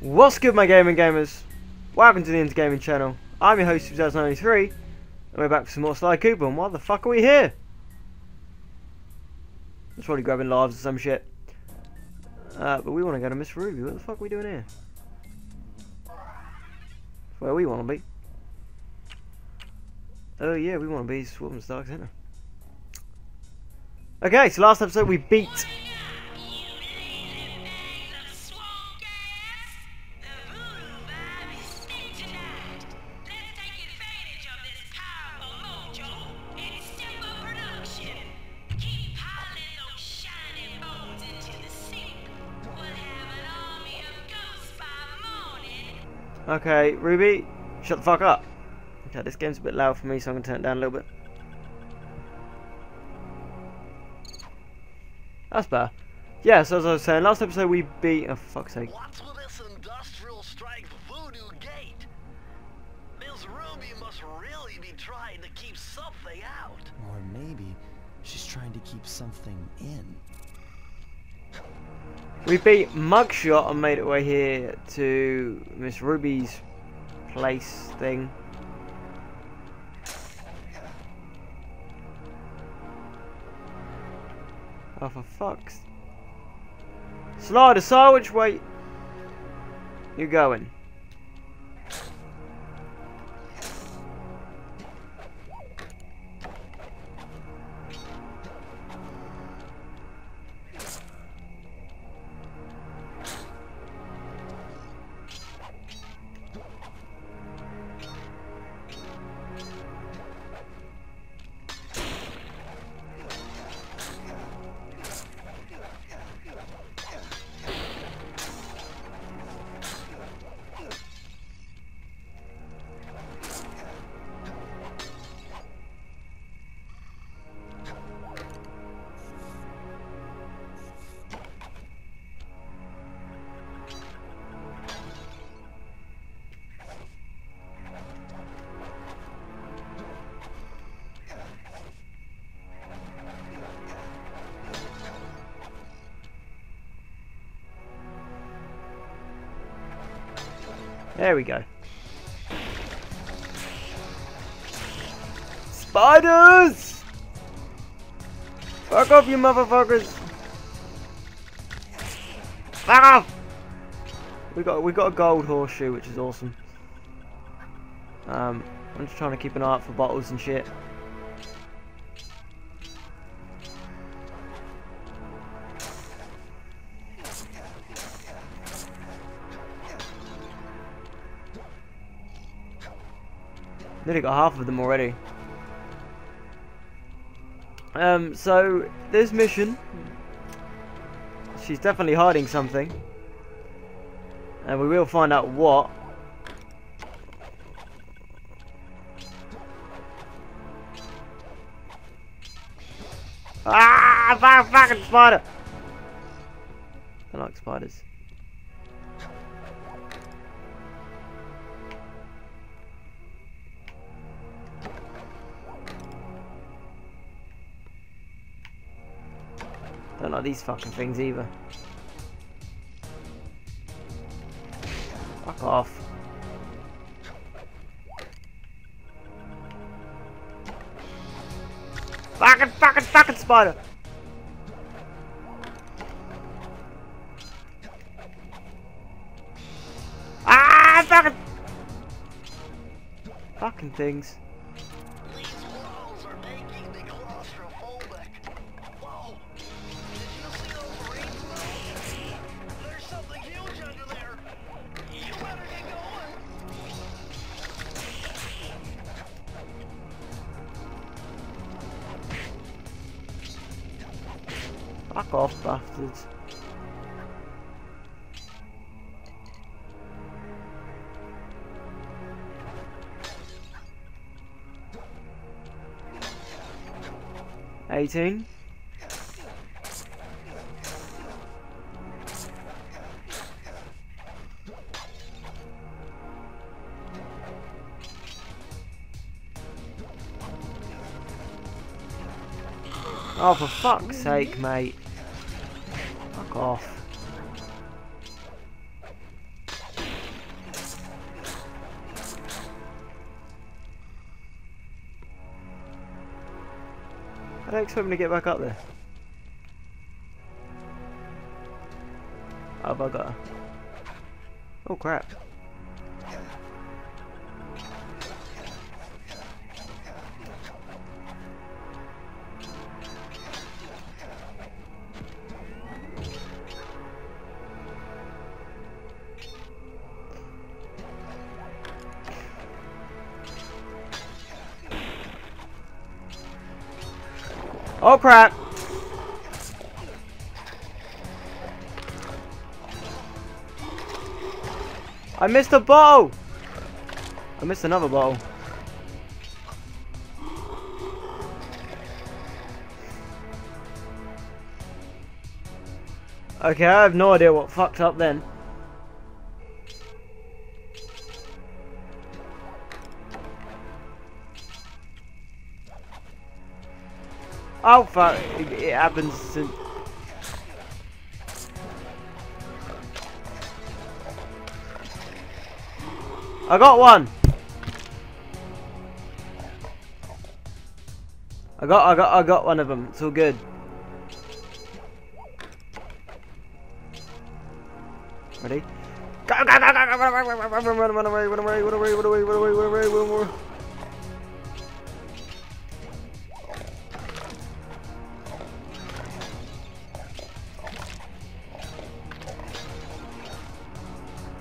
What's good my gaming gamers? Welcome to the Intergaming channel. I'm your host 2093 and we're back for some more Sly Cooper and why the fuck are we here? Just probably grabbing lives or some shit. Uh, but we want to go to Miss Ruby. What the fuck are we doing here? That's where we want to be. Oh yeah, we want to be Swamp's Dark Center. Okay, so last episode we beat Okay, Ruby, shut the fuck up. Okay, this game's a bit loud for me, so I'm gonna turn it down a little bit. That's better. Yeah, so as I was saying, last episode we beat. Oh, fuck's sake. What's with this industrial strike voodoo gate? Ms. Ruby must really be trying to keep something out. Or maybe she's trying to keep something in. We beat Muggshot and made it way here to Miss Ruby's place thing. Oh, for fuck's... Sly, decide which way you're going. There we go. Spiders! Fuck off, you motherfuckers! Fuck off! We got we got a gold horseshoe, which is awesome. Um, I'm just trying to keep an eye out for bottles and shit. Nearly got half of them already. Um, so, this mission, she's definitely hiding something. And we will find out what. Ah, fucking spider! I like spiders. Don't like these fucking things either. Fuck off. Fucking, fucking, fucking spider! Ah, fucking! Fucking things. 18. Oh, for fuck's sake, mate. Fuck off. I don't expect me to get back up there. Oh, her? Oh crap. Oh crap! I missed a ball! I missed another ball. Okay, I have no idea what fucked up then. Oh fuck, it, it happens to... I got one! I got, I got, I got one of them. It's all good. Ready? Go, go, go, go, go, go, go, go, go, run, run away, run away, run away, run away, run away, run away, run away.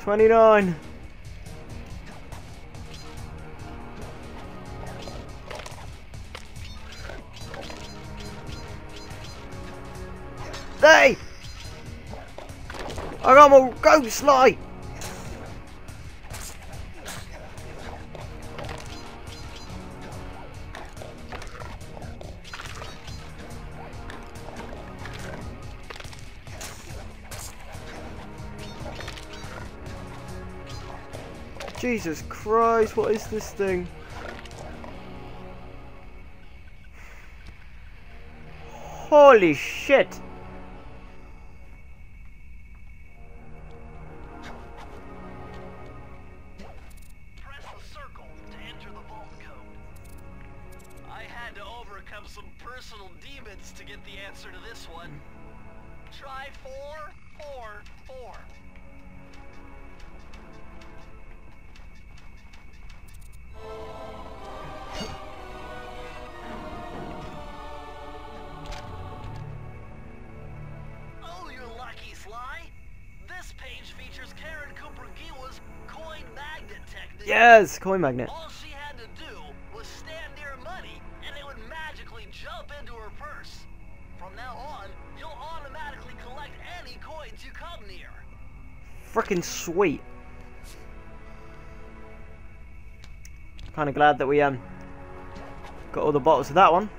Twenty-nine. Hey! I got my ghost light! Jesus Christ, what is this thing? Holy shit! Coin magnet. All she had to do was stand near money, and it would magically jump into her purse. From now on, you'll automatically collect any coins you come near. Freaking sweet. Kind of glad that we um got all the bottles of that one.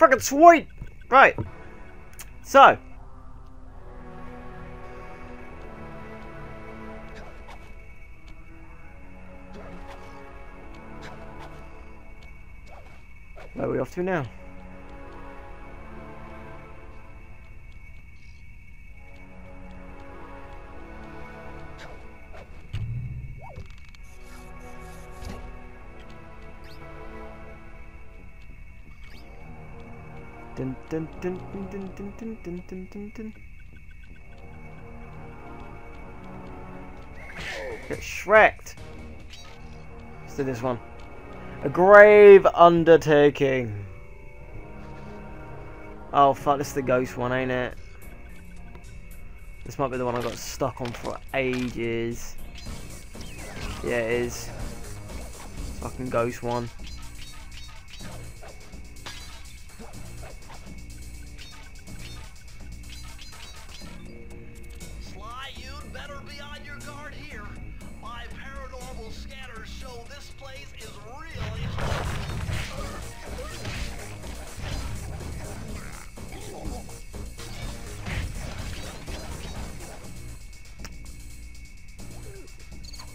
Freaking sweet. Right. So. Where are we off to now? Dun dun dun dun dun dun dun dun dun dun. Get shreked. Let's do this one. A grave undertaking. Oh fuck, this is the ghost one, ain't it? This might be the one I got stuck on for ages. Yeah, it is. Fucking ghost one.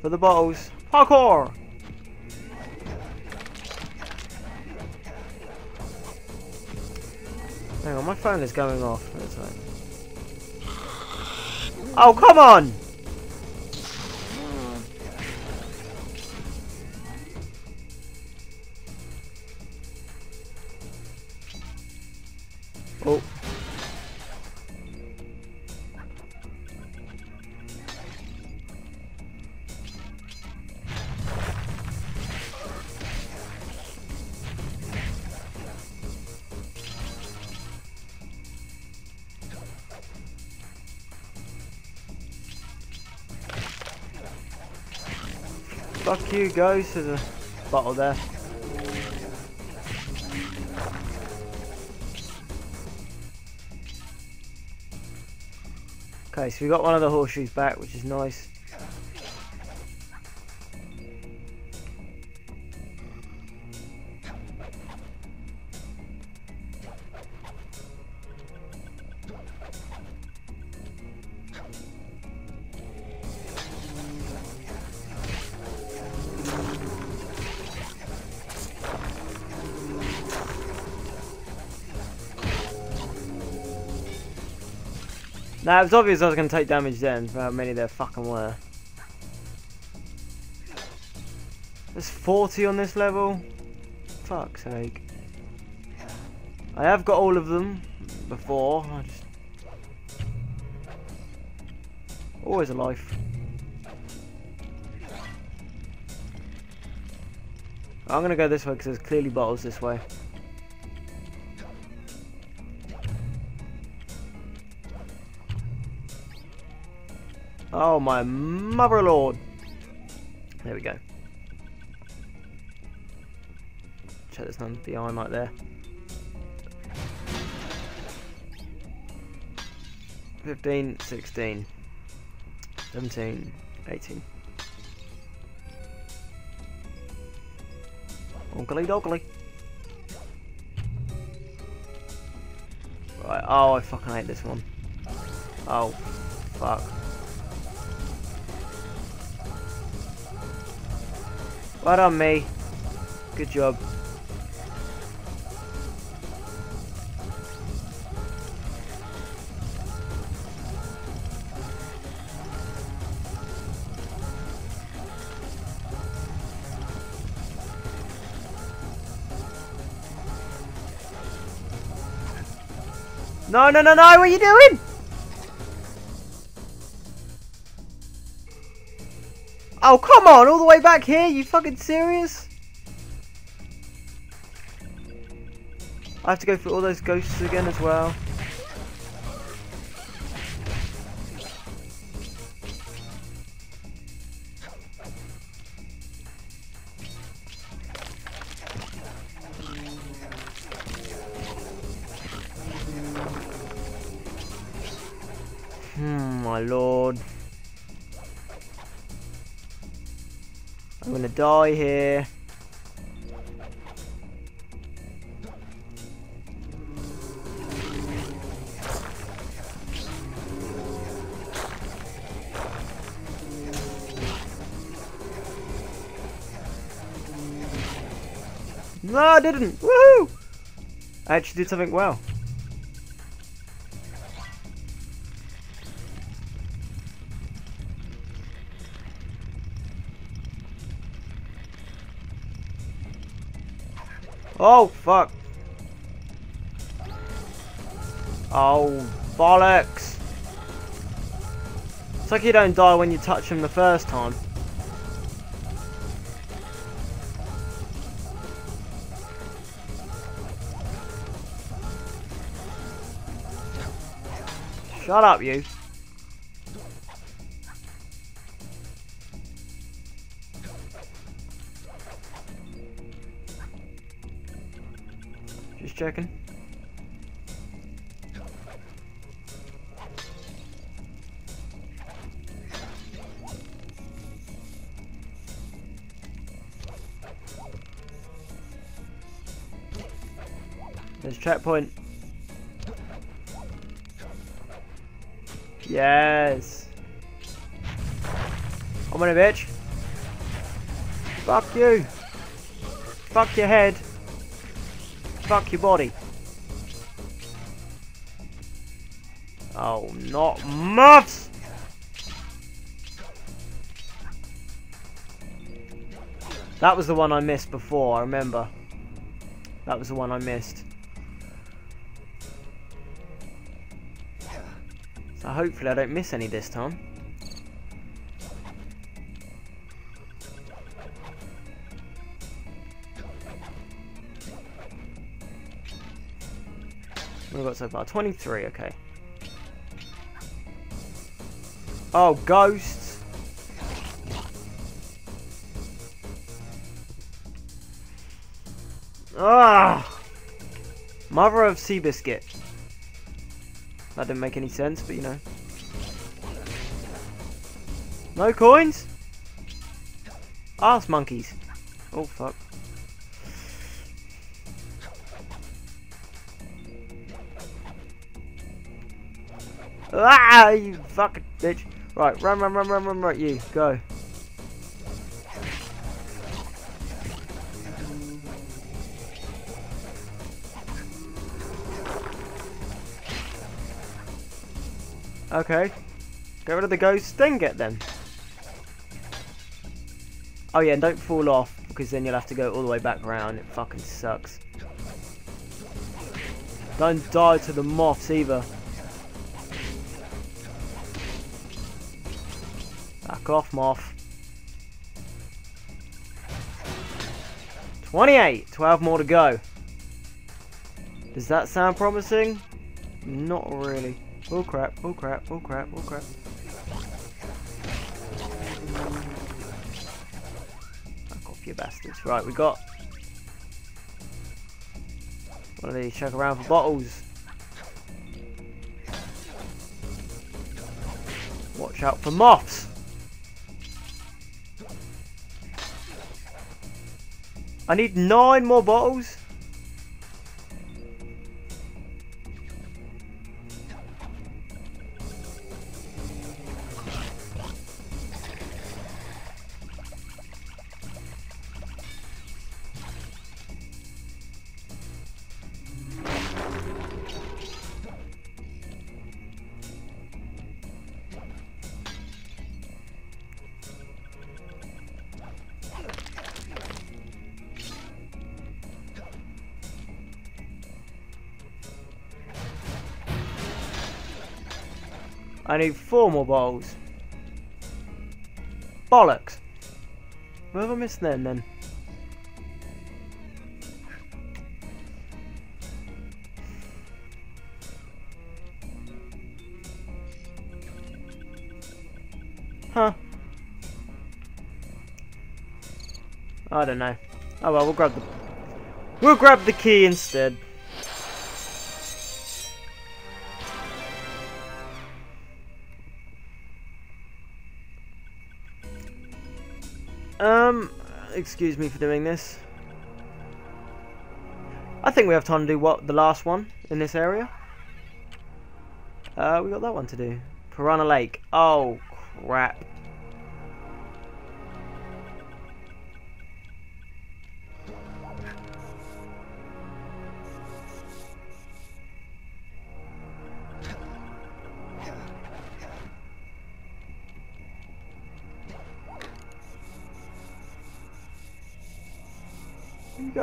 for the bottles. Parkour! Hang on, my phone is going off. Oh, come on! Fuck you, guys. There's a bottle there. Okay, so we got one of the horseshoes back, which is nice. It was obvious I was going to take damage then, for how many there fucking were. There's 40 on this level? Fuck's sake. I have got all of them before, I just... Always a life. I'm going to go this way because there's clearly bottles this way. Oh my mother lord. There we go. Check there's none behind right there. Fifteen, sixteen, seventeen, eighteen. Onkly doggly. Right, oh I fucking hate this one. Oh, fuck. Right on me. Good job. No, no, no, no, what are you doing? Oh, come on, all the way back here? You fucking serious? I have to go through all those ghosts again as well. Die here. No, I didn't! Woohoo! I actually did something well. Oh, fuck. Oh, bollocks. It's like you don't die when you touch him the first time. Shut up, you. Just checking. There's checkpoint. Yes. Come on, a bitch. Fuck you. Fuck your head. Fuck your body. Oh, not muffs! That was the one I missed before, I remember. That was the one I missed. So hopefully I don't miss any this time. We got so far? 23, okay. Oh, ghosts! Ah! Mother of Seabiscuit. That didn't make any sense, but you know. No coins? Ass monkeys. Oh, fuck. Ah, you fucking bitch. Right, run, run, run, run, run, run, you, go. Okay. Get rid of the ghosts, then get them. Oh yeah, and don't fall off, because then you'll have to go all the way back around. It fucking sucks. Don't die to the moths either. Back off, moth. 28! 12 more to go. Does that sound promising? Not really. Oh crap, oh crap, oh crap, oh crap. Back off, you bastards. Right, we got... One of these. Check around for bottles. Watch out for moths! I need nine more bottles. I need four more bowls. Bollocks. Where have I missed them then? Huh. I don't know. Oh well, we'll grab the... We'll grab the key instead. Um, excuse me for doing this. I think we have time to do what the last one in this area. Uh, we got that one to do. Piranha Lake. Oh, crap.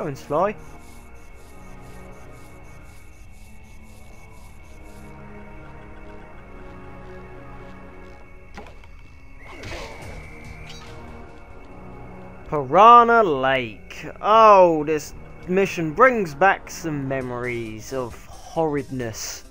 Going, Sly? Piranha Lake. Oh, this mission brings back some memories of horridness.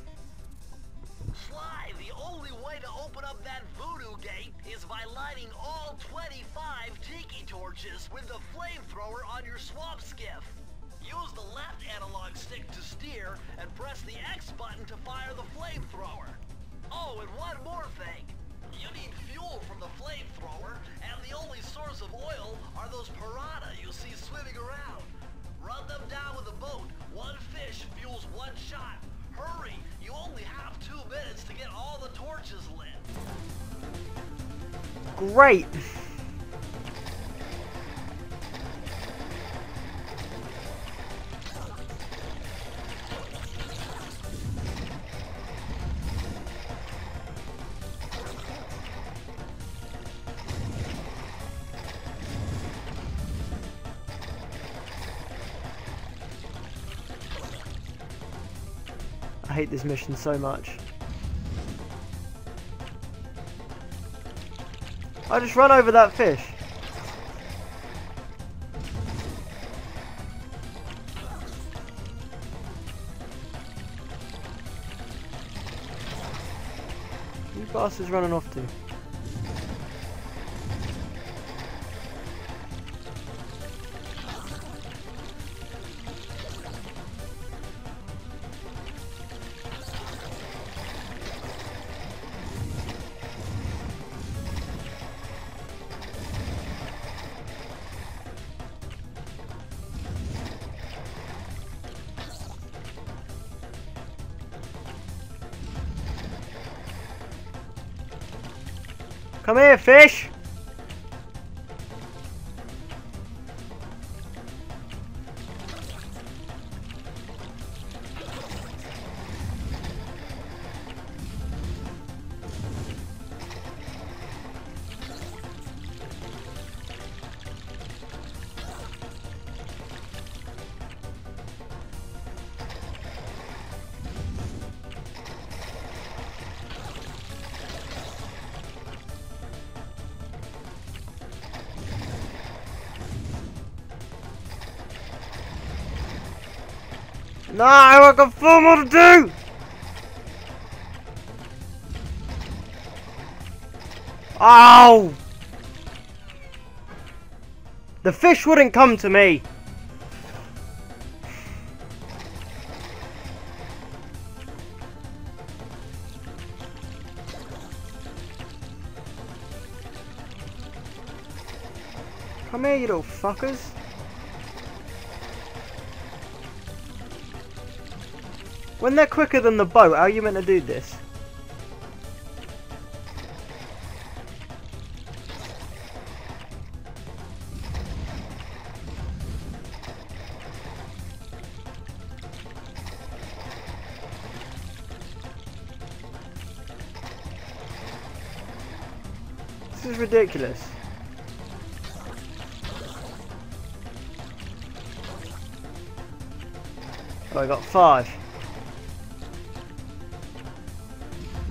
Press the X button to fire the flamethrower. Oh, and one more thing. You need fuel from the flamethrower, and the only source of oil are those piranha you see swimming around. Run them down with a boat. One fish fuels one shot. Hurry! You only have two minutes to get all the torches lit. Great. I hate this mission so much. I just run over that fish. You bastards running off to? Come here, fish! No, I got four more to do! Ow! Oh. The fish wouldn't come to me! Come here, you little fuckers. When they're quicker than the boat, how are you meant to do this? This is ridiculous. Oh, I got five.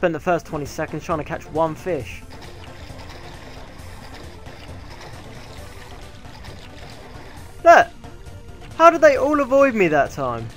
Spent the first 20 seconds trying to catch one fish. Look! How did they all avoid me that time?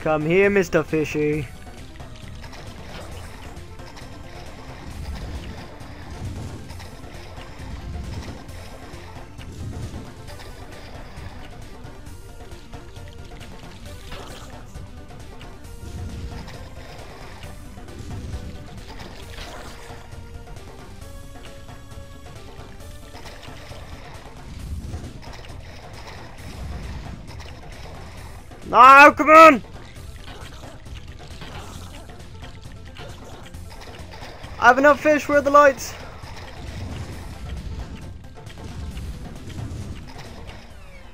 Come here, Mr. Fishy. No, come on! Have enough fish, where are the lights?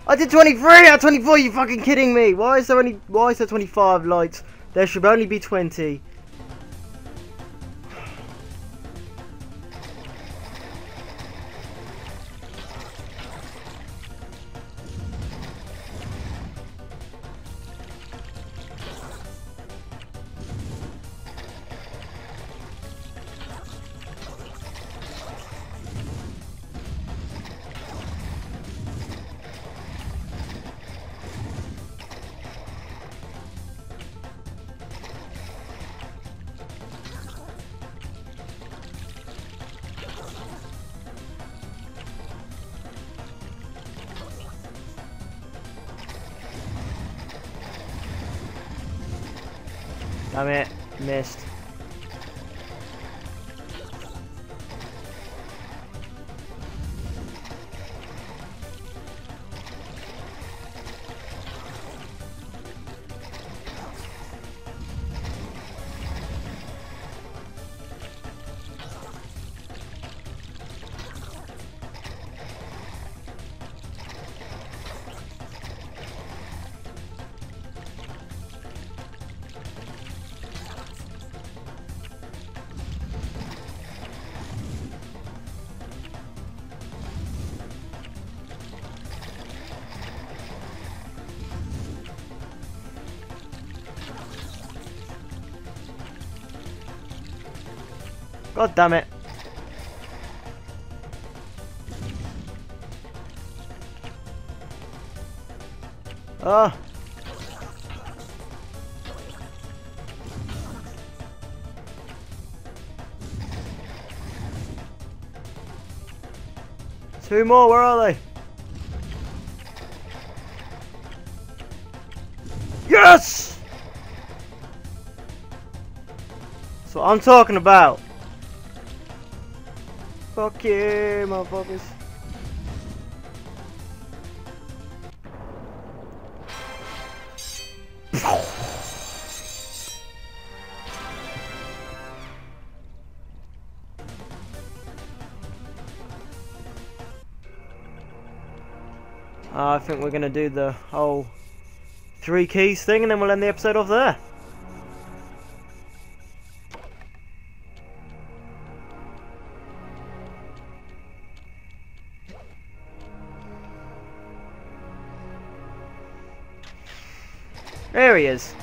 I did 23 out of 24, you fucking kidding me? Why is there only, why is there 25 lights? There should only be 20. Damn it, missed. God damn it. Ah. Two more, where are they? Yes! That's what I'm talking about. Fuck yeah, motherfuckers. Uh, I think we're gonna do the whole three keys thing and then we'll end the episode off there. There he is.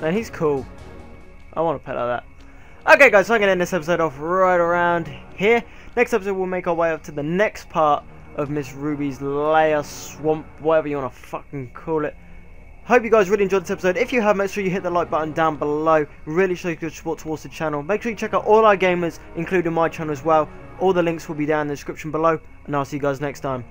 Man, he's cool. I want a pet like that. Okay guys, so I'm going to end this episode off right around here. Next episode we'll make our way up to the next part of Miss Ruby's lair, swamp, whatever you want to fucking call it. Hope you guys really enjoyed this episode. If you have, make sure you hit the like button down below. Really shows good support towards the channel. Make sure you check out all our gamers, including my channel as well. All the links will be down in the description below. And I'll see you guys next time.